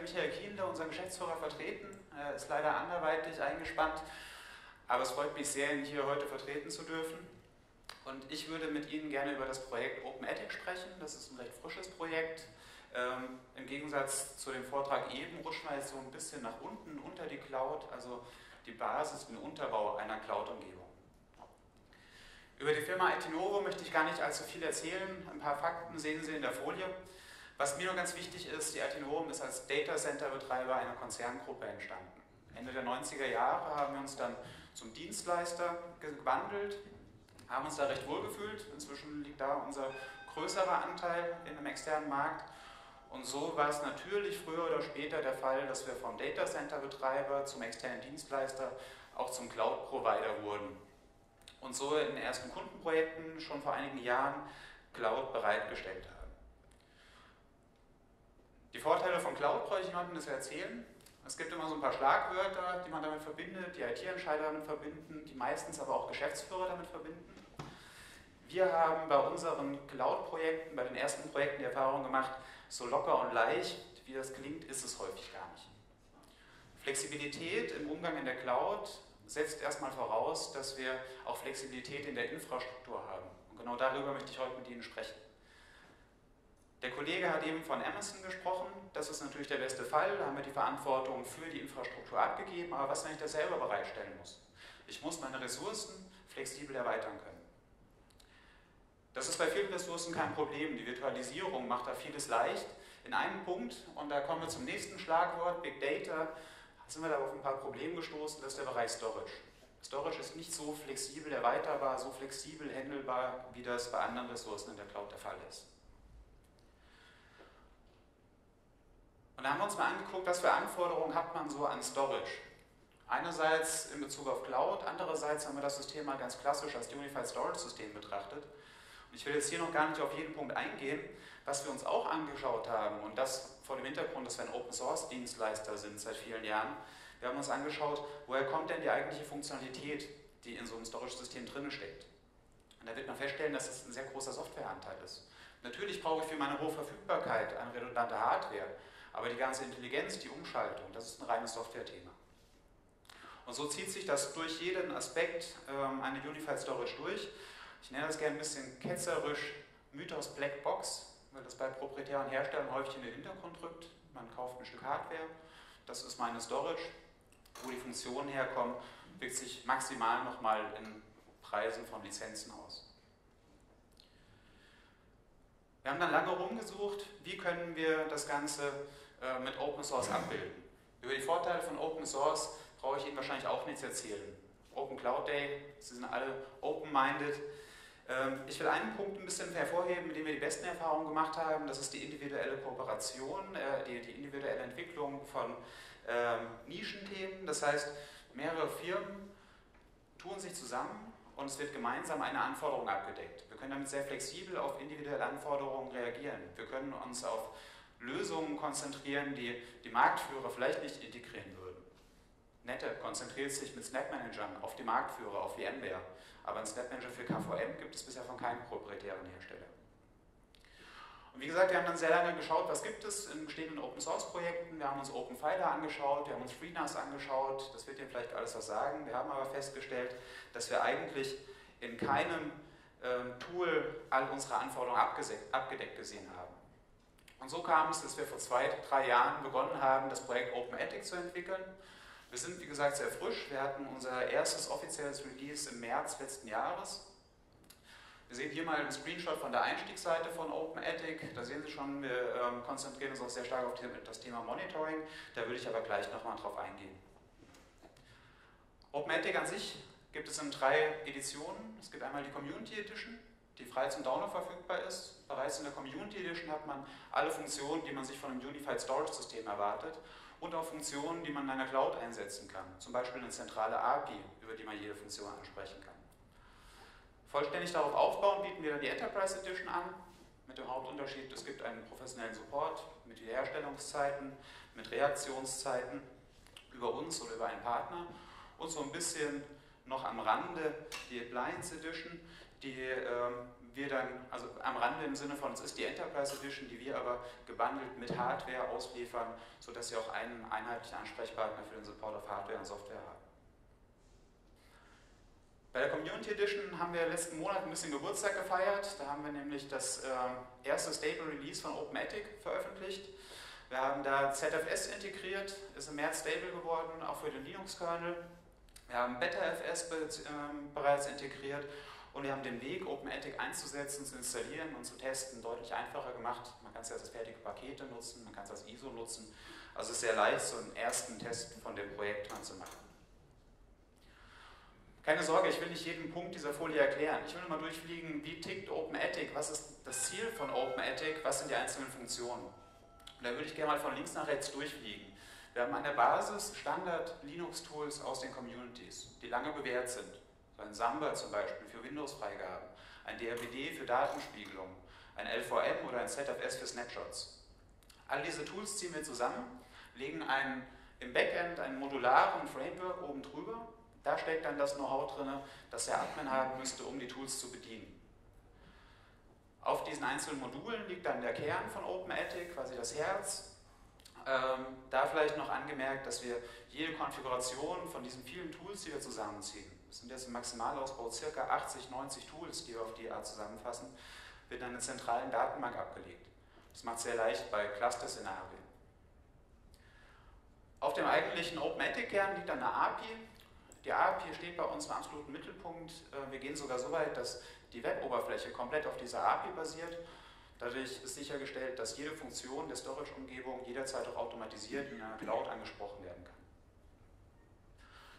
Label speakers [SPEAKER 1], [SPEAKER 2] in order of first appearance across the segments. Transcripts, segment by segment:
[SPEAKER 1] Michael Kienle, unser Geschäftsführer, vertreten. Er ist leider anderweitig eingespannt, aber es freut mich sehr, ihn hier heute vertreten zu dürfen. Und ich würde mit Ihnen gerne über das Projekt OpenEthic sprechen. Das ist ein recht frisches Projekt. Ähm, Im Gegensatz zu dem Vortrag eben rutschen wir jetzt so ein bisschen nach unten unter die Cloud, also die Basis, den Unterbau einer Cloud-Umgebung. Über die Firma Itinovo möchte ich gar nicht allzu viel erzählen. Ein paar Fakten sehen Sie in der Folie. Was mir nur ganz wichtig ist, die Itinovo ist als Data Center Betreiber einer Konzerngruppe entstanden. Ende der 90er Jahre haben wir uns dann zum Dienstleister gewandelt, haben uns da recht wohl gefühlt. Inzwischen liegt da unser größerer Anteil in dem externen Markt und so war es natürlich früher oder später der Fall, dass wir vom Data Center Betreiber zum externen Dienstleister auch zum Cloud Provider wurden. Und so in den ersten Kundenprojekten schon vor einigen Jahren Cloud bereitgestellt haben. Die Vorteile von Cloud brauche ich niemandem das erzählen. Es gibt immer so ein paar Schlagwörter, die man damit verbindet, die IT-Entscheider damit verbinden, die meistens aber auch Geschäftsführer damit verbinden. Wir haben bei unseren Cloud-Projekten, bei den ersten Projekten die Erfahrung gemacht, so locker und leicht, wie das klingt, ist es häufig gar nicht. Flexibilität im Umgang in der Cloud setzt erstmal voraus, dass wir auch Flexibilität in der Infrastruktur haben. Und genau darüber möchte ich heute mit Ihnen sprechen. Der Kollege hat eben von Amazon gesprochen. Das ist natürlich der beste Fall. Da haben wir die Verantwortung für die Infrastruktur abgegeben. Aber was, wenn ich das selber bereitstellen muss? Ich muss meine Ressourcen flexibel erweitern können. Das ist bei vielen Ressourcen kein Problem. Die Virtualisierung macht da vieles leicht. In einem Punkt, und da kommen wir zum nächsten Schlagwort, Big Data, sind wir da auf ein paar Probleme gestoßen, das ist der Bereich Storage. Storage ist nicht so flexibel erweiterbar, so flexibel handelbar, wie das bei anderen Ressourcen in der Cloud der Fall ist. Und da haben wir uns mal angeguckt, was für Anforderungen hat man so an Storage. Einerseits in Bezug auf Cloud, andererseits haben wir das System mal ganz klassisch als Unified Storage System betrachtet. Und ich will jetzt hier noch gar nicht auf jeden Punkt eingehen. Was wir uns auch angeschaut haben, und das vor dem Hintergrund, dass wir ein Open Source Dienstleister sind seit vielen Jahren, wir haben uns angeschaut, woher kommt denn die eigentliche Funktionalität, die in so einem Storage-System drin steckt. Und da wird man feststellen, dass es ein sehr großer Softwareanteil ist. Natürlich brauche ich für meine hohe Verfügbarkeit eine redundante Hardware, aber die ganze Intelligenz, die Umschaltung, das ist ein reines Software-Thema. Und so zieht sich das durch jeden Aspekt ähm, eine Unified Storage durch. Ich nenne das gerne ein bisschen ketzerisch Mythos Black Box, weil das bei proprietären Herstellern häufig in den Hintergrund rückt. Man kauft ein Stück Hardware, das ist meine Storage, wo die Funktionen herkommen, wirkt sich maximal nochmal in Preisen von Lizenzen aus. Wir haben dann lange rumgesucht, wie können wir das Ganze äh, mit Open Source abbilden. Über die Vorteile von Open Source brauche ich Ihnen wahrscheinlich auch nichts erzählen. Open Cloud Day, Sie sind alle open-minded. Ähm, ich will einen Punkt ein bisschen hervorheben, mit dem wir die besten Erfahrungen gemacht haben. Das ist die individuelle Kooperation, äh, die, die individuelle Entwicklung von ähm, Nischenthemen. Das heißt, mehrere Firmen tun sich zusammen und es wird gemeinsam eine Anforderung abgedeckt. Wir können damit sehr flexibel auf individuelle Anforderungen reagieren. Wir können uns auf Lösungen konzentrieren, die die Marktführer vielleicht nicht integrieren würden. NetApp konzentriert sich mit Snap-Managern auf die Marktführer, auf VMware, aber einen Snap-Manager für KVM gibt es bisher von keinem proprietären Hersteller. Und wie gesagt, wir haben dann sehr lange geschaut, was gibt es in bestehenden Open-Source-Projekten. Wir haben uns OpenFiler angeschaut, wir haben uns FreeNAS angeschaut, das wird Ihnen vielleicht alles was sagen. Wir haben aber festgestellt, dass wir eigentlich in keinem ähm, Tool all unsere Anforderungen abgedeckt gesehen haben. Und so kam es, dass wir vor zwei, drei Jahren begonnen haben, das Projekt OpenEthic zu entwickeln. Wir sind, wie gesagt, sehr frisch. Wir hatten unser erstes offizielles Release im März letzten Jahres. Wir sehen hier mal einen Screenshot von der Einstiegsseite von OpenEthic. Da sehen Sie schon, wir ähm, konzentrieren uns auch sehr stark auf das Thema Monitoring. Da würde ich aber gleich nochmal drauf eingehen. OpenEthic an sich gibt es in drei Editionen. Es gibt einmal die Community Edition, die frei zum Download verfügbar ist. Bereits in der Community Edition hat man alle Funktionen, die man sich von einem Unified Storage System erwartet und auch Funktionen, die man in einer Cloud einsetzen kann. Zum Beispiel eine zentrale API, über die man jede Funktion ansprechen kann. Vollständig darauf aufbauen bieten wir dann die Enterprise Edition an, mit dem Hauptunterschied, es gibt einen professionellen Support mit Wiederherstellungszeiten, mit Reaktionszeiten über uns oder über einen Partner und so ein bisschen noch am Rande die Appliance Edition, die ähm, wir dann, also am Rande im Sinne von, es ist die Enterprise Edition, die wir aber gebundelt mit Hardware ausliefern, sodass Sie auch einen einheitlichen Ansprechpartner für den Support of Hardware und Software haben. Bei der Community Edition haben wir letzten Monat ein bisschen Geburtstag gefeiert. Da haben wir nämlich das äh, erste Stable Release von OpenATIC veröffentlicht. Wir haben da ZFS integriert, ist im März stable geworden, auch für den Linux-Kernel. Wir haben BetaFS be äh, bereits integriert und wir haben den Weg, OpenATIC einzusetzen, zu installieren und zu testen, deutlich einfacher gemacht. Man kann es als fertige Pakete nutzen, man kann es als ISO nutzen. Also es ist sehr leicht, so einen ersten Test von dem Projekt zu machen. Keine Sorge, ich will nicht jeden Punkt dieser Folie erklären. Ich will nur mal durchfliegen, wie tickt OpenATIC, was ist das Ziel von OpenATIC, was sind die einzelnen Funktionen. Und da würde ich gerne mal von links nach rechts durchfliegen. Wir haben an der Basis Standard-Linux-Tools aus den Communities, die lange bewährt sind. So ein Samba zum Beispiel für Windows-Freigaben, ein DRBD für Datenspiegelung, ein LVM oder ein ZFS für Snapshots. All diese Tools ziehen wir zusammen, legen einen, im Backend einen modularen Framework oben drüber da steckt dann das Know-how drin, das der Admin haben müsste, um die Tools zu bedienen. Auf diesen einzelnen Modulen liegt dann der Kern von OpenATIC, quasi das Herz. Ähm, da vielleicht noch angemerkt, dass wir jede Konfiguration von diesen vielen Tools, die wir zusammenziehen, das sind jetzt im Maximalausbau ca. 80, 90 Tools, die wir auf die Art zusammenfassen, wird in einer zentralen Datenbank abgelegt. Das macht es sehr leicht bei Cluster-Szenarien. Auf dem eigentlichen OpenATIC-Kern liegt dann eine API, die API steht bei uns im absoluten Mittelpunkt. Äh, wir gehen sogar so weit, dass die Web-Oberfläche komplett auf dieser API basiert. Dadurch ist sichergestellt, dass jede Funktion der Storage-Umgebung jederzeit auch automatisiert in der Cloud angesprochen werden kann.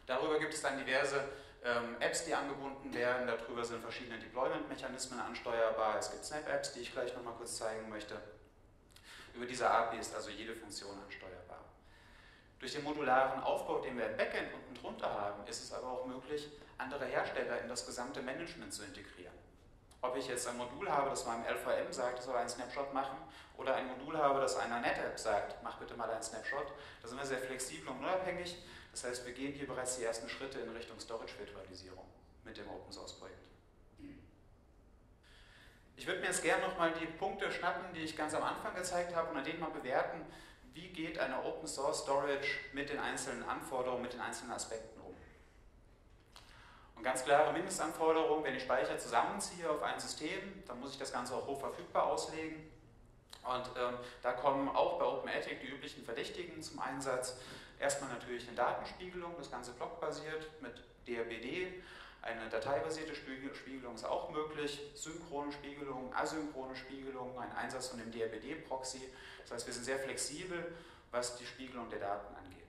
[SPEAKER 1] Darüber gibt es dann diverse ähm, Apps, die angebunden werden. Darüber sind verschiedene Deployment-Mechanismen ansteuerbar. Es gibt Snap-Apps, die ich gleich nochmal kurz zeigen möchte. Über diese API ist also jede Funktion ansteuerbar. Durch den modularen Aufbau, den wir im Backend unten drunter haben, ist es aber auch möglich, andere Hersteller in das gesamte Management zu integrieren. Ob ich jetzt ein Modul habe, das meinem LVM sagt, ich soll einen Snapshot machen, oder ein Modul habe, das einer NetApp sagt, mach bitte mal einen Snapshot, da sind wir sehr flexibel und unabhängig. Das heißt, wir gehen hier bereits die ersten Schritte in Richtung Storage-Virtualisierung mit dem Open-Source-Projekt. Ich würde mir jetzt gerne nochmal die Punkte schnappen, die ich ganz am Anfang gezeigt habe und an denen mal bewerten, wie geht eine Open Source Storage mit den einzelnen Anforderungen, mit den einzelnen Aspekten um. Und ganz klare Mindestanforderungen, wenn ich Speicher zusammenziehe auf ein System, dann muss ich das Ganze auch hoch verfügbar auslegen. Und ähm, da kommen auch bei OpenATIC die üblichen Verdächtigen zum Einsatz. Erstmal natürlich eine Datenspiegelung, das Ganze blockbasiert mit DRBD. Eine dateibasierte Spiegelung ist auch möglich, synchrone Spiegelung, asynchrone Spiegelung, ein Einsatz von dem DRBD-Proxy. Das heißt, wir sind sehr flexibel, was die Spiegelung der Daten angeht.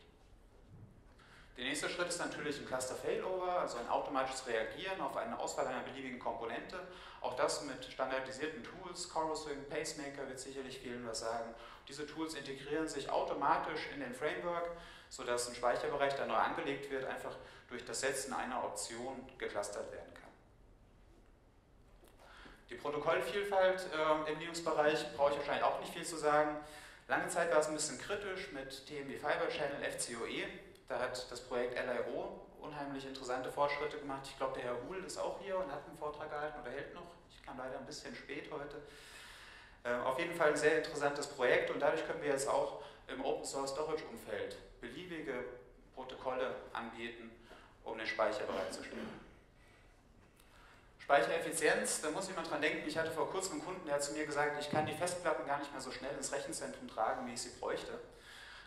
[SPEAKER 1] Der nächste Schritt ist natürlich ein Cluster Failover, also ein automatisches Reagieren auf eine Auswahl einer beliebigen Komponente. Auch das mit standardisierten Tools, CoroSwing, Pacemaker wird sicherlich vielen was sagen. Diese Tools integrieren sich automatisch in den Framework, sodass ein Speicherbereich, der neu angelegt wird, einfach durch das Setzen einer Option geclustert werden kann. Die Protokollvielfalt äh, im Linux-Bereich brauche ich wahrscheinlich auch nicht viel zu sagen. Lange Zeit war es ein bisschen kritisch mit TMB Fiber Channel FCOE. Da hat das Projekt LIO unheimlich interessante Fortschritte gemacht. Ich glaube, der Herr Huhl ist auch hier und hat einen Vortrag gehalten oder hält noch. Ich kam leider ein bisschen spät heute. Äh, auf jeden Fall ein sehr interessantes Projekt und dadurch können wir jetzt auch im Open Source Storage Umfeld beliebige Protokolle anbieten, um den Speicher bereitzustellen. Speichereffizienz, da muss jemand dran denken, ich hatte vor kurzem einen Kunden, der hat zu mir gesagt, ich kann die Festplatten gar nicht mehr so schnell ins Rechenzentrum tragen, wie ich sie bräuchte.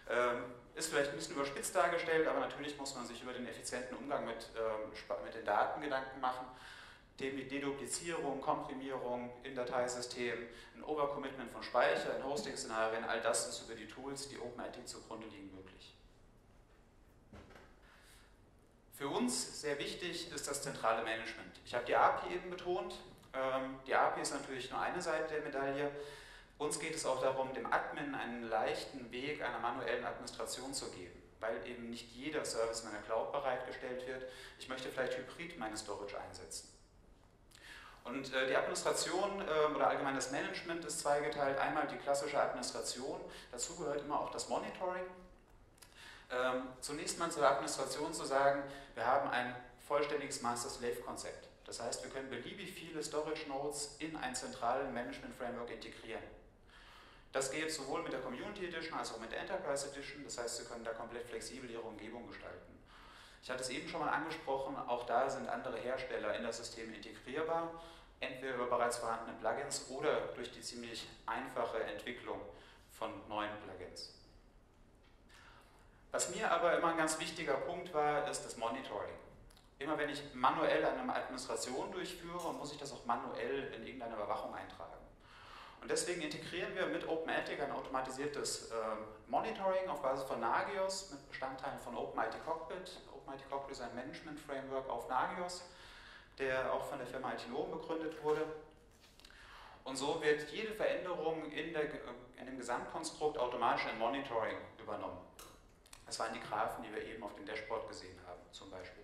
[SPEAKER 1] Ähm, ist vielleicht ein bisschen überspitzt dargestellt, aber natürlich muss man sich über den effizienten Umgang mit, ähm, mit den Daten Gedanken machen. Deduplizierung, Komprimierung in Dateisystemen, ein Overcommitment von Speicher, in Hosting-Szenarien, all das ist über die Tools, die OpenIT zugrunde liegen, möglich. Für uns sehr wichtig ist das zentrale Management. Ich habe die API eben betont. Ähm, die API ist natürlich nur eine Seite der Medaille. Uns geht es auch darum, dem Admin einen leichten Weg einer manuellen Administration zu geben, weil eben nicht jeder Service in meiner Cloud bereitgestellt wird. Ich möchte vielleicht hybrid meine Storage einsetzen. Und äh, die Administration äh, oder allgemein das Management ist zweigeteilt. Einmal die klassische Administration, dazu gehört immer auch das Monitoring. Ähm, zunächst mal zur Administration zu sagen, wir haben ein vollständiges Master-Slave-Konzept. Das heißt, wir können beliebig viele Storage Nodes in ein zentrales Management Framework integrieren. Das geht sowohl mit der Community Edition als auch mit der Enterprise Edition. Das heißt, Sie können da komplett flexibel Ihre Umgebung gestalten. Ich hatte es eben schon mal angesprochen, auch da sind andere Hersteller in das System integrierbar, entweder über bereits vorhandene Plugins oder durch die ziemlich einfache Entwicklung von neuen Plugins. Was mir aber immer ein ganz wichtiger Punkt war, ist das Monitoring. Immer wenn ich manuell eine Administration durchführe, muss ich das auch manuell in irgendeine Überwachung eintragen. Und deswegen integrieren wir mit OpenAttic ein automatisiertes äh, Monitoring auf Basis von Nagios mit Bestandteilen von OpenIT Cockpit. OpenIT Cockpit ist ein Management Framework auf Nagios, der auch von der Firma Itinom begründet wurde. Und so wird jede Veränderung in, der, in dem Gesamtkonstrukt automatisch in Monitoring übernommen. Das waren die Graphen, die wir eben auf dem Dashboard gesehen haben, zum Beispiel.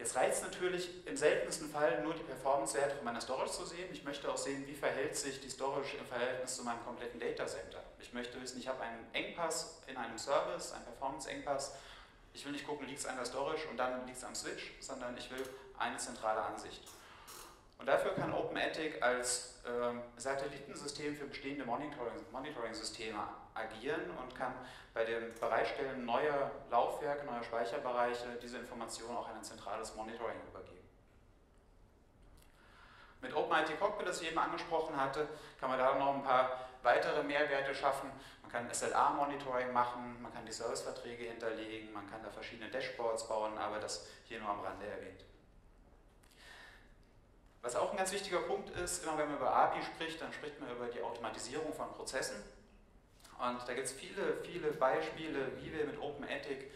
[SPEAKER 1] Jetzt reizt natürlich im seltensten Fall nur die Performance-Werte von meiner Storage zu sehen. Ich möchte auch sehen, wie verhält sich die Storage im Verhältnis zu meinem kompletten Data Center. Ich möchte wissen, ich habe einen Engpass in einem Service, einen Performance-Engpass. Ich will nicht gucken, liegt es an der Storage und dann liegt es am Switch, sondern ich will eine zentrale Ansicht. Und dafür kann OpenAttic als äh, Satellitensystem für bestehende Monitoring-Systeme agieren und kann bei dem Bereitstellen neuer Laufwerke, neuer Speicherbereiche diese Informationen auch an ein zentrales Monitoring übergeben. Mit OpenIT Cockpit, das ich eben angesprochen hatte, kann man da noch ein paar weitere Mehrwerte schaffen. Man kann SLA-Monitoring machen, man kann die Serviceverträge hinterlegen, man kann da verschiedene Dashboards bauen, aber das hier nur am Rande erwähnt. Was auch ein ganz wichtiger Punkt ist, immer wenn man über API spricht, dann spricht man über die Automatisierung von Prozessen. Und da gibt es viele, viele Beispiele, wie wir mit OpenAttic äh,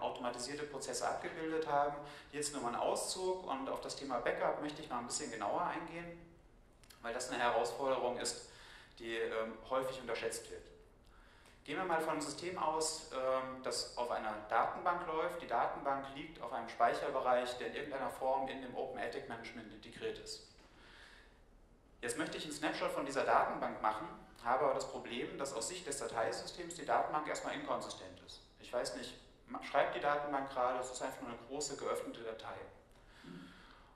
[SPEAKER 1] automatisierte Prozesse abgebildet haben. Jetzt nur mal ein Auszug und auf das Thema Backup möchte ich noch ein bisschen genauer eingehen, weil das eine Herausforderung ist, die ähm, häufig unterschätzt wird. Gehen wir mal von einem System aus, ähm, das auf einer Datenbank läuft. Die Datenbank liegt auf einem Speicherbereich, der in irgendeiner Form in dem OpenAttic Management integriert ist. Jetzt möchte ich einen Snapshot von dieser Datenbank machen habe aber das Problem, dass aus Sicht des Dateisystems die Datenbank erstmal inkonsistent ist. Ich weiß nicht, schreibt die Datenbank gerade, es ist einfach nur eine große geöffnete Datei.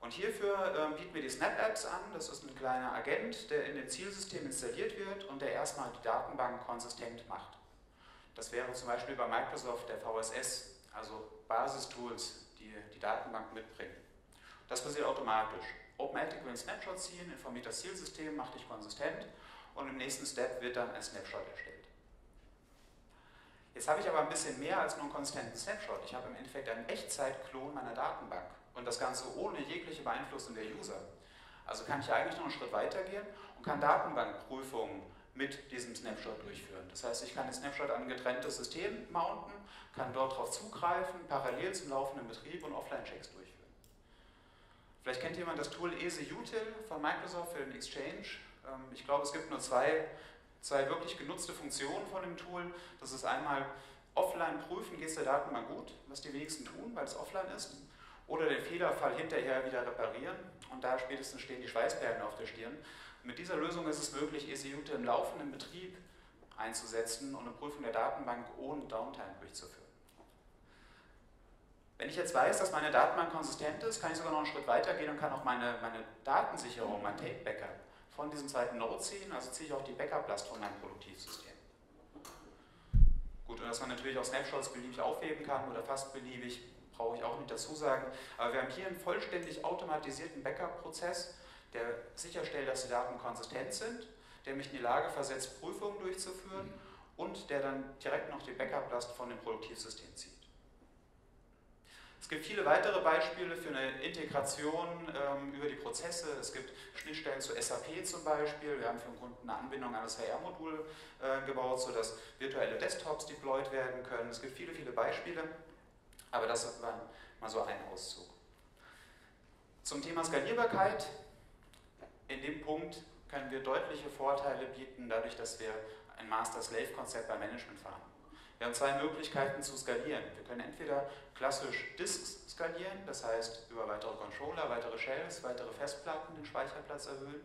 [SPEAKER 1] Und hierfür äh, bieten wir die Snap-Apps an. Das ist ein kleiner Agent, der in dem Zielsystem installiert wird und der erstmal die Datenbank konsistent macht. Das wäre zum Beispiel bei Microsoft der VSS, also Basistools, die die Datenbank mitbringen. Das passiert automatisch. OpenAttic will einen Snapshot ziehen, informiert das Zielsystem, macht dich konsistent und im nächsten Step wird dann ein Snapshot erstellt. Jetzt habe ich aber ein bisschen mehr als nur einen konsistenten Snapshot. Ich habe im Endeffekt einen Echtzeit-Klon meiner Datenbank und das Ganze ohne jegliche Beeinflussung der User. Also kann ich eigentlich noch einen Schritt weiter gehen und kann Datenbankprüfungen mit diesem Snapshot durchführen. Das heißt, ich kann den Snapshot an ein getrenntes System mounten, kann dort darauf zugreifen, parallel zum laufenden Betrieb und Offline-Checks durchführen. Vielleicht kennt jemand das Tool EasyUtil von Microsoft für den Exchange. Ähm, ich glaube, es gibt nur zwei, zwei wirklich genutzte Funktionen von dem Tool. Das ist einmal offline prüfen, geht es der Datenbank gut, was die wenigsten tun, weil es offline ist, oder den Fehlerfall hinterher wieder reparieren und da spätestens stehen die Schweißperlen auf der Stirn. mit dieser Lösung ist es möglich, ECUT im laufenden Betrieb einzusetzen und eine Prüfung der Datenbank ohne Downtime durchzuführen. Wenn ich jetzt weiß, dass meine Datenbank konsistent ist, kann ich sogar noch einen Schritt weiter gehen und kann auch meine, meine Datensicherung, mein Tape-Backup von diesem zweiten Node ziehen, also ziehe ich auch die Backup-Last von meinem Produktivsystem. Gut, und dass man natürlich auch Snapshots beliebig aufheben kann oder fast beliebig, brauche ich auch nicht dazu sagen. Aber wir haben hier einen vollständig automatisierten Backup-Prozess, der sicherstellt, dass die Daten konsistent sind, der mich in die Lage versetzt, Prüfungen durchzuführen und der dann direkt noch die Backup-Last von dem Produktivsystem zieht. Es gibt viele weitere Beispiele für eine Integration ähm, über die Prozesse. Es gibt Schnittstellen zu SAP zum Beispiel. Wir haben für den Kunden eine Anbindung an das HR-Modul äh, gebaut, sodass virtuelle Desktops deployed werden können. Es gibt viele, viele Beispiele, aber das war mal so ein Auszug. Zum Thema Skalierbarkeit. In dem Punkt können wir deutliche Vorteile bieten, dadurch, dass wir ein Master-Slave-Konzept beim Management fahren. Wir haben zwei Möglichkeiten zu skalieren. Wir können entweder klassisch Disks skalieren, das heißt über weitere Controller, weitere Shells, weitere Festplatten den Speicherplatz erhöhen,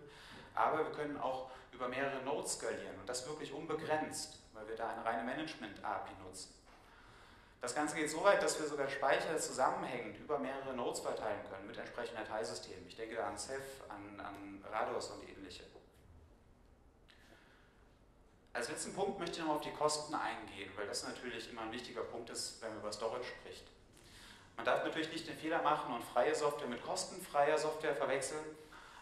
[SPEAKER 1] aber wir können auch über mehrere Nodes skalieren und das wirklich unbegrenzt, weil wir da eine reine Management-API nutzen. Das Ganze geht so weit, dass wir sogar Speicher zusammenhängend über mehrere Nodes verteilen können mit entsprechenden Dateisystemen. Ich denke da an Ceph, an, an Rados und ähnliche. Als letzten Punkt möchte ich noch auf die Kosten eingehen, weil das natürlich immer ein wichtiger Punkt ist, wenn man über Storage spricht. Man darf natürlich nicht den Fehler machen und freie Software mit kostenfreier Software verwechseln,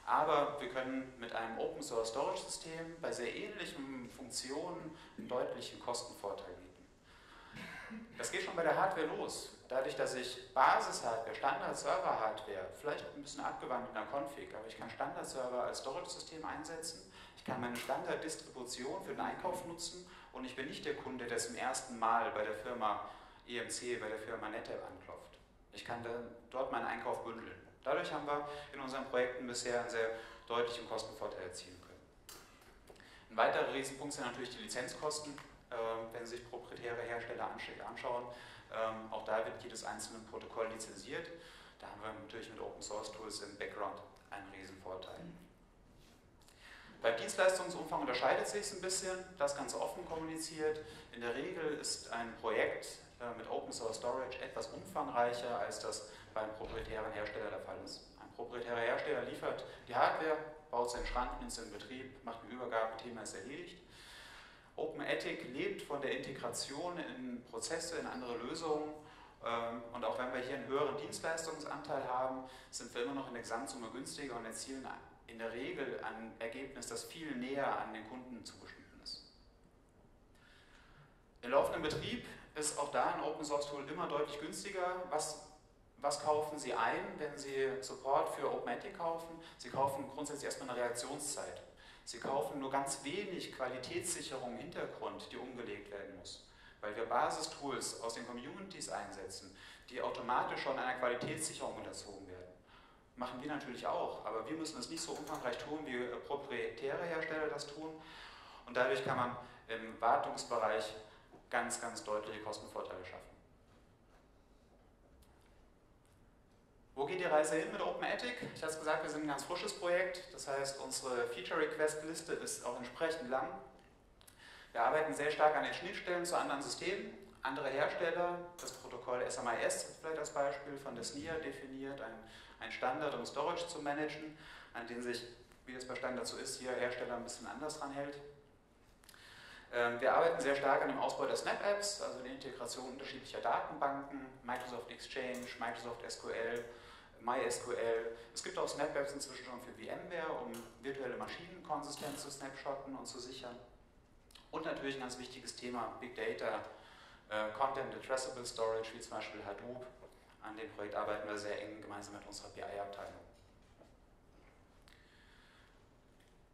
[SPEAKER 1] aber wir können mit einem Open Source Storage System bei sehr ähnlichen Funktionen einen deutlichen Kostenvorteil bieten. Das geht schon bei der Hardware los. Dadurch, dass ich Basis-Hardware, Standard-Server-Hardware, vielleicht ein bisschen abgewandelt in der Config, aber ich kann Standard-Server als Storage-System einsetzen, ich kann meine Standard-Distribution für den Einkauf nutzen und ich bin nicht der Kunde, der zum ersten Mal bei der Firma EMC, bei der Firma NetApp anklopft. Ich kann dann dort meinen Einkauf bündeln. Dadurch haben wir in unseren Projekten bisher einen sehr deutlichen Kostenvorteil erzielen können. Ein weiterer Riesenpunkt sind natürlich die Lizenzkosten. Ähm, wenn Sie sich proprietäre Hersteller anschauen, ähm, auch da wird jedes einzelne Protokoll lizenziert. Da haben wir natürlich mit Open Source Tools im Background einen Riesenvorteil. Beim Dienstleistungsumfang unterscheidet sich es ein bisschen, das Ganze offen kommuniziert. In der Regel ist ein Projekt äh, mit Open Source Storage etwas umfangreicher, als das beim proprietären Hersteller der Fall ist. Ein proprietärer Hersteller liefert die Hardware, baut seinen Schrank, nimmt sie in Betrieb, macht eine Übergabe, Thema ist erledigt. OpenEthic lebt von der Integration in Prozesse, in andere Lösungen. Ähm, und auch wenn wir hier einen höheren Dienstleistungsanteil haben, sind wir immer noch in der Gesamtsumme günstiger und erzielen in der Regel ein Ergebnis, das viel näher an den Kunden zugeschnitten ist. Im laufenden Betrieb ist auch da ein Open Source Tool immer deutlich günstiger. Was, was kaufen Sie ein, wenn Sie Support für OpenMatic kaufen? Sie kaufen grundsätzlich erstmal eine Reaktionszeit. Sie kaufen nur ganz wenig Qualitätssicherung im Hintergrund, die umgelegt werden muss. Weil wir Basistools aus den Communities einsetzen, die automatisch schon einer Qualitätssicherung unterzogen werden. Machen wir natürlich auch, aber wir müssen es nicht so umfangreich tun, wie proprietäre Hersteller das tun. Und dadurch kann man im Wartungsbereich ganz, ganz deutliche Kostenvorteile schaffen. Wo geht die Reise hin mit OpenEthic? Ich habe es gesagt, wir sind ein ganz frisches Projekt. Das heißt, unsere Feature-Request-Liste ist auch entsprechend lang. Wir arbeiten sehr stark an den Schnittstellen zu anderen Systemen. Andere Hersteller, das Protokoll SMIS vielleicht als Beispiel von der SNIA definiert, ein, ein Standard, um Storage zu managen, an den sich, wie es bei Standard so ist, hier Hersteller ein bisschen anders dran hält. Ähm, wir arbeiten sehr stark an dem Ausbau der Snap-Apps, also der Integration unterschiedlicher Datenbanken, Microsoft Exchange, Microsoft SQL, MySQL. Es gibt auch Snap-Apps inzwischen schon für VMware, um virtuelle Maschinen konsistent zu snapshotten und zu sichern. Und natürlich ein ganz wichtiges Thema, Big Data, äh, Content Addressable Storage, wie zum Beispiel Hadoop. An dem Projekt arbeiten wir sehr eng gemeinsam mit unserer BI-Abteilung.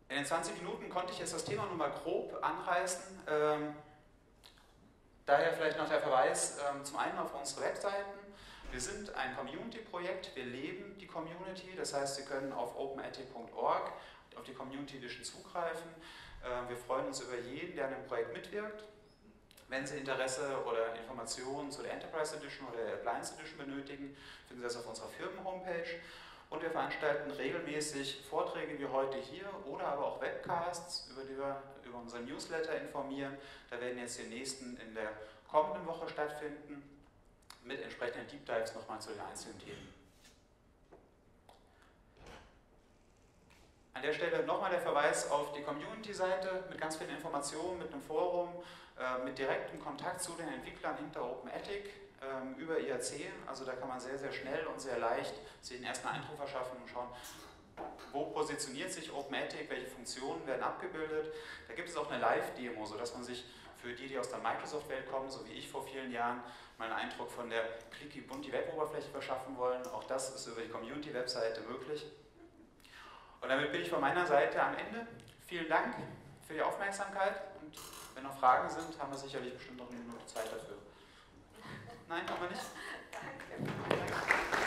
[SPEAKER 1] In den 20 Minuten konnte ich jetzt das Thema nur mal grob anreißen. Ähm, daher vielleicht noch der Verweis ähm, zum einen auf unsere Webseiten. Wir sind ein Community-Projekt, wir leben die Community, das heißt, Sie können auf openethic.org auf die Community Edition zugreifen. Äh, wir freuen uns über jeden, der an dem Projekt mitwirkt. Wenn Sie Interesse oder Informationen zu der Enterprise Edition oder der Appliance Edition benötigen, finden Sie das auf unserer Firmen-Homepage. Und wir veranstalten regelmäßig Vorträge wie heute hier oder aber auch Webcasts, über die wir über unseren Newsletter informieren. Da werden jetzt die nächsten in der kommenden Woche stattfinden, mit entsprechenden Deep Dives nochmal zu den einzelnen Themen. An der Stelle nochmal der Verweis auf die Community-Seite mit ganz vielen Informationen, mit einem Forum, äh, mit direktem Kontakt zu den Entwicklern hinter OpenEthic ähm, über IAC. Also da kann man sehr, sehr schnell und sehr leicht sich den ersten Eindruck verschaffen und schauen, wo positioniert sich OpenEthic, welche Funktionen werden abgebildet. Da gibt es auch eine Live-Demo, sodass man sich für die, die aus der Microsoft-Welt kommen, so wie ich vor vielen Jahren, mal einen Eindruck von der clicky bunti Web-Oberfläche verschaffen wollen. Auch das ist über die Community-Webseite möglich. Und damit bin ich von meiner Seite am Ende. Vielen Dank für die Aufmerksamkeit und wenn noch Fragen sind, haben wir sicherlich bestimmt noch eine Minute Zeit dafür. Nein, haben wir nicht? Danke.